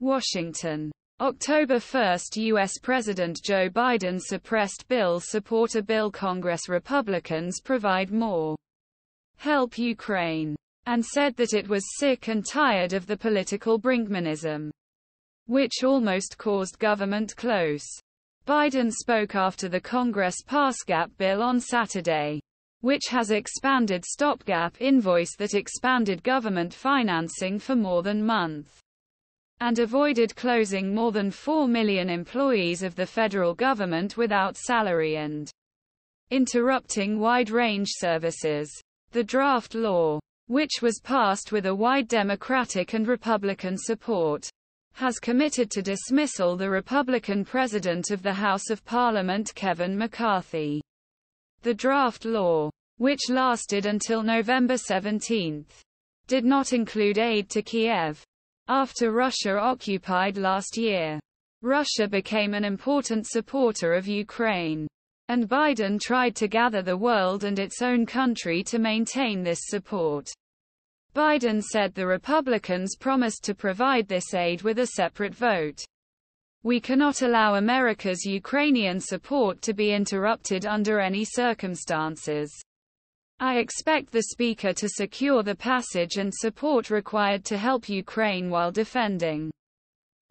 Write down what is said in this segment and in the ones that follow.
Washington. October 1 U.S. President Joe Biden suppressed bill support a bill Congress Republicans provide more help Ukraine, and said that it was sick and tired of the political brinkmanism, which almost caused government close. Biden spoke after the Congress PASGAP bill on Saturday, which has expanded stopgap invoice that expanded government financing for more than month and avoided closing more than 4 million employees of the federal government without salary and interrupting wide-range services. The draft law, which was passed with a wide Democratic and Republican support, has committed to dismissal the Republican president of the House of Parliament Kevin McCarthy. The draft law, which lasted until November 17, did not include aid to Kiev, after Russia occupied last year, Russia became an important supporter of Ukraine. And Biden tried to gather the world and its own country to maintain this support. Biden said the Republicans promised to provide this aid with a separate vote. We cannot allow America's Ukrainian support to be interrupted under any circumstances. I expect the Speaker to secure the passage and support required to help Ukraine while defending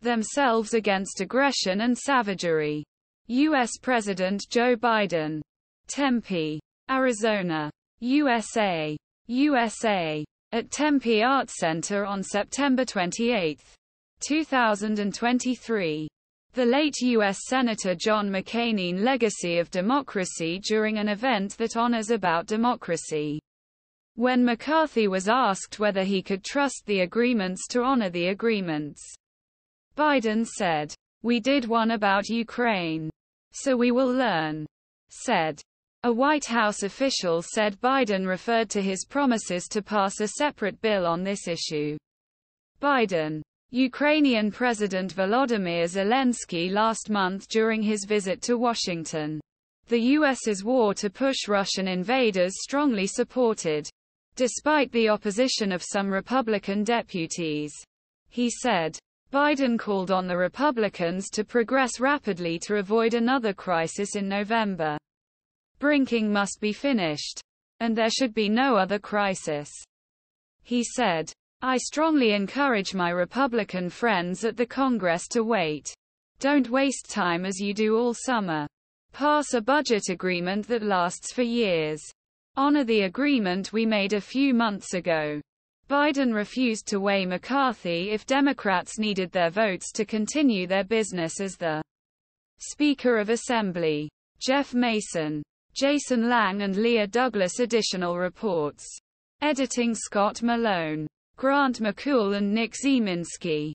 themselves against aggression and savagery. U.S. President Joe Biden. Tempe, Arizona. USA. USA. At Tempe Arts Center on September 28, 2023. The late U.S. Senator John McCain Legacy of Democracy during an event that honors about democracy. When McCarthy was asked whether he could trust the agreements to honor the agreements, Biden said, We did one about Ukraine. So we will learn. Said. A White House official said Biden referred to his promises to pass a separate bill on this issue. Biden Ukrainian President Volodymyr Zelensky last month during his visit to Washington. The U.S.'s war to push Russian invaders strongly supported, despite the opposition of some Republican deputies. He said, Biden called on the Republicans to progress rapidly to avoid another crisis in November. Brinking must be finished. And there should be no other crisis. He said, I strongly encourage my Republican friends at the Congress to wait. Don't waste time as you do all summer. Pass a budget agreement that lasts for years. Honor the agreement we made a few months ago. Biden refused to weigh McCarthy if Democrats needed their votes to continue their business as the Speaker of Assembly. Jeff Mason, Jason Lang and Leah Douglas Additional reports. Editing Scott Malone. Grant McCool and Nick Zieminski.